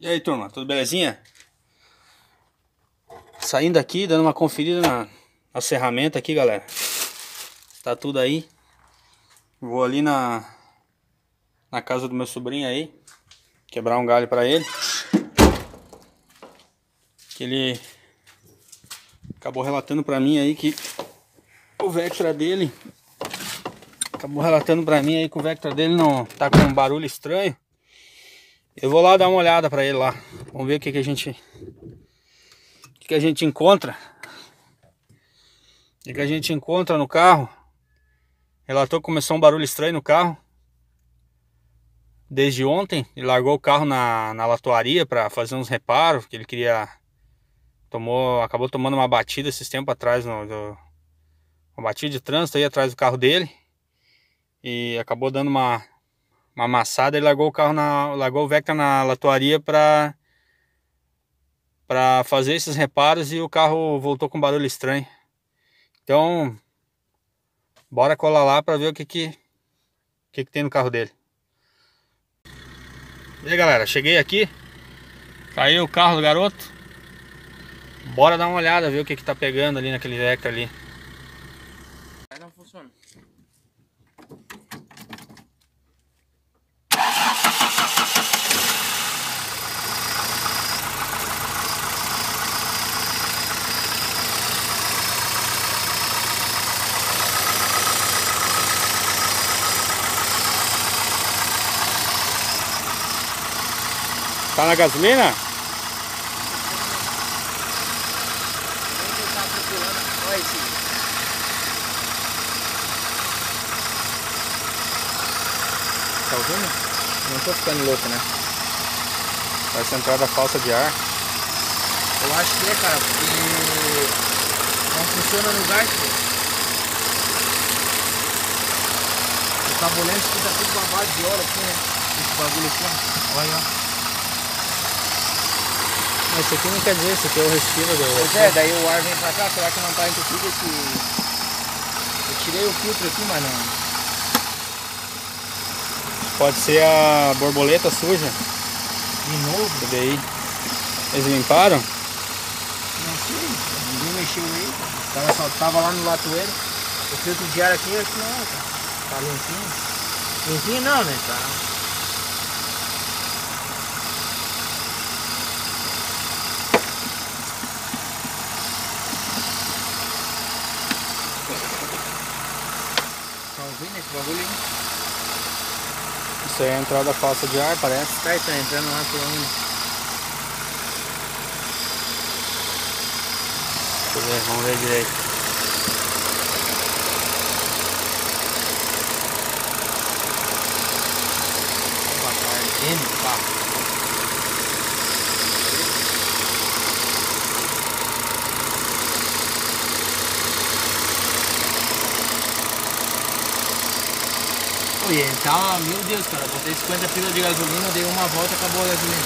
E aí turma, tudo belezinha? Saindo aqui, dando uma conferida na, na ferramenta aqui galera. Tá tudo aí. Vou ali na Na casa do meu sobrinho aí Quebrar um galho pra ele. Que ele Acabou relatando pra mim aí que O Vectra dele Acabou relatando pra mim aí que o Vectra dele não tá com um barulho estranho eu vou lá dar uma olhada para ele lá. Vamos ver o que, que a gente o que, que a gente encontra. O que, que a gente encontra no carro. Relatou que começou um barulho estranho no carro. Desde ontem, ele largou o carro na, na latuaria para fazer uns reparos, que ele queria tomou, acabou tomando uma batida esses tempos atrás no, do, uma batida de trânsito aí atrás do carro dele e acabou dando uma uma amassada e largou o carro na largou o Vectra na latuaria para para fazer esses reparos e o carro voltou com barulho estranho. Então, bora colar lá para ver o que que, que que tem no carro dele. E aí, galera, cheguei aqui. Saiu o carro do garoto. Bora dar uma olhada, ver o que que tá pegando ali naquele Vectra ali. Tá na gasolina? Tá ouvindo? Não tô ficando louco, né? Essa entrada falsa de ar. Eu acho que é, cara, porque não funciona no gás, pô. O cabulante fica tudo babado de óleo aqui, né? Esse bagulho aqui, ó. Olha, ó. Mas isso aqui não quer dizer, isso aqui é o respiro do... Pois é, daí o ar vem pra cá, será que não tá entupido esse... Eu tirei o filtro aqui, mas não... Pode ser a borboleta suja. De novo? Cadê aí? Eles limparam? Não sei, ninguém mexeu aí. Tava, só, tava lá no latoeiro. O filtro de ar aqui, aqui não, cara. Tá limpinho. Limpinho não, né? Tá. Esse bagulho aí? Isso aí é a entrada falsa de ar, parece. Tá, tá entrando lá por onde? Deixa eu ver, vamos ver direito. Boa tarde. Oi, ele tá, meu Deus, cara, botei 50 pila de gasolina, dei uma volta e acabou a gasolina.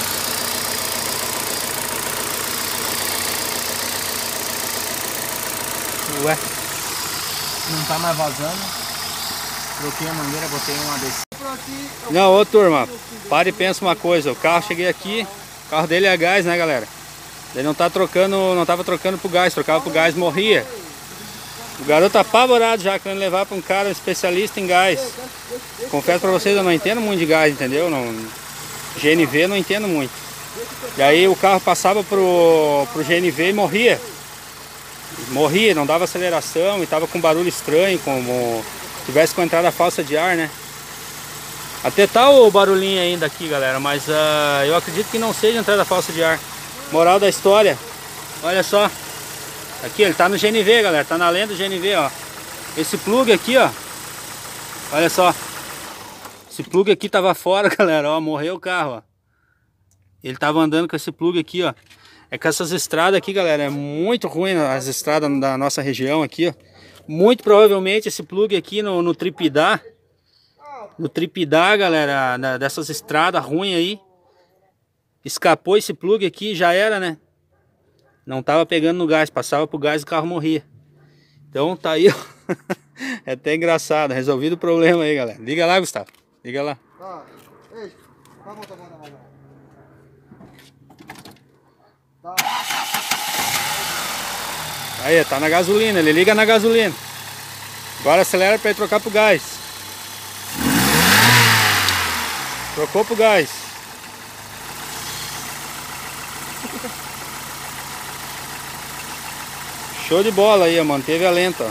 Ué, Não tá mais vazando. Troquei a mangueira, botei uma desse. não, ô turma, para e pensa uma coisa. O carro, cheguei aqui, o carro dele é gás, né galera? Ele não tá trocando, não tava trocando pro gás, trocava pro gás, morria. O garoto apavorado já, querendo levar para um cara especialista em gás. Confesso pra vocês, eu não entendo muito de gás, entendeu? Não, GNV não entendo muito. E aí o carro passava pro, pro GNV e morria. Morria, não dava aceleração e tava com barulho estranho, como se tivesse com entrada falsa de ar, né? Até tá o barulhinho ainda aqui, galera, mas ah, eu acredito que não seja entrada falsa de ar. Moral da história, olha só. Aqui, ele tá no GNV, galera, tá na lenda do GNV, ó. Esse plug aqui, ó. Olha só. Esse plug aqui tava fora, galera, ó, morreu o carro, ó. Ele tava andando com esse plug aqui, ó. É que essas estradas aqui, galera, é muito ruim as estradas da nossa região aqui, ó. Muito provavelmente esse plug aqui no, no tripidar, no tripidar, galera, na- dessas estradas ruins aí, escapou esse plug aqui, já era, né? Não tava pegando no gás, passava pro gás e o carro morria. Então tá aí, ó. É até engraçado, resolvido o problema aí, galera. Liga lá, Gustavo. Liga lá. Ah, ei, vai montar a banda mais lá. Tá. Aí, tá na gasolina, ele liga na gasolina. Agora acelera para ele trocar pro gás. Trocou pro gás. Show de bola aí, manteve a lenta.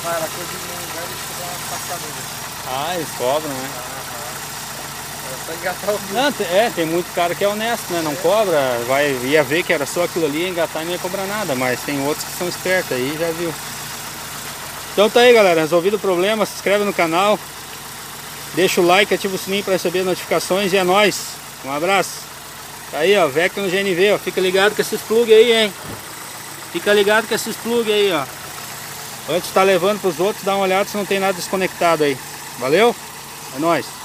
Cara, a coisa de lugar eles cobram uma passadura. Ah, eles cobram, né? O Não, é, tem muito cara que é honesto, né? Não cobra, vai, ia ver que era só aquilo ali, engatar e não ia cobrar nada, mas tem outros que são espertos aí, já viu. Então tá aí galera, resolvido o problema, se inscreve no canal, deixa o like, ativa o sininho para receber notificações e é nóis. Um abraço. Aí ó, Vector no GNV, ó, fica ligado com esses plug aí, hein? Fica ligado com esses plug aí, ó. Antes de tá levando pros outros, dá uma olhada se não tem nada desconectado aí. Valeu? É nóis.